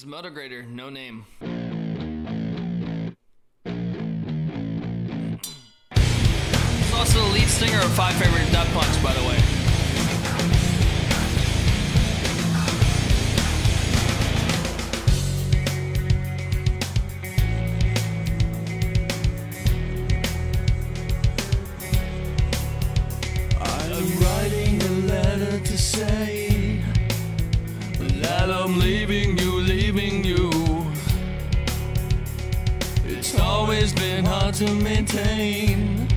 is Motograter, no name. He's also the lead singer of Five Finger Death Punch, by the way. Always been hard to maintain.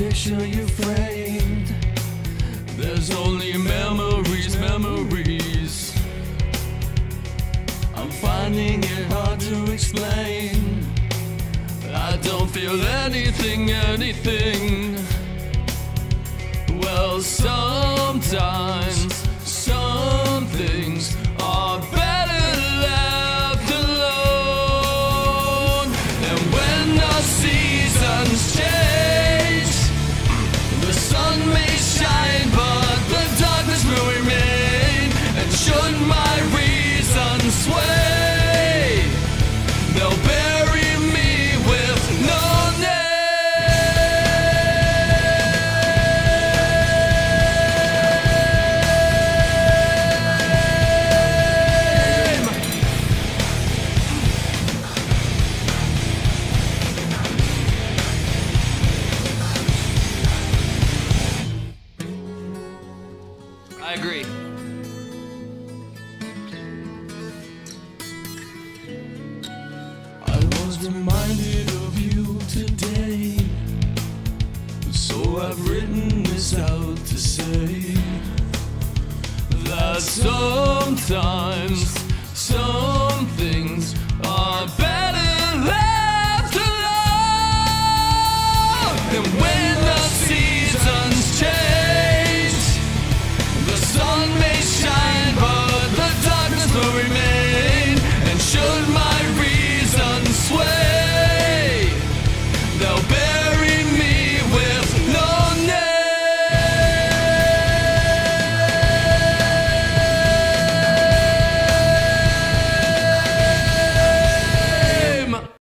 Picture you framed. There's only memories, memories. I'm finding it hard to explain. I don't feel anything, anything. Well, sometimes I agree. I was reminded of you today. So I've written this out to say that sometimes, sometimes.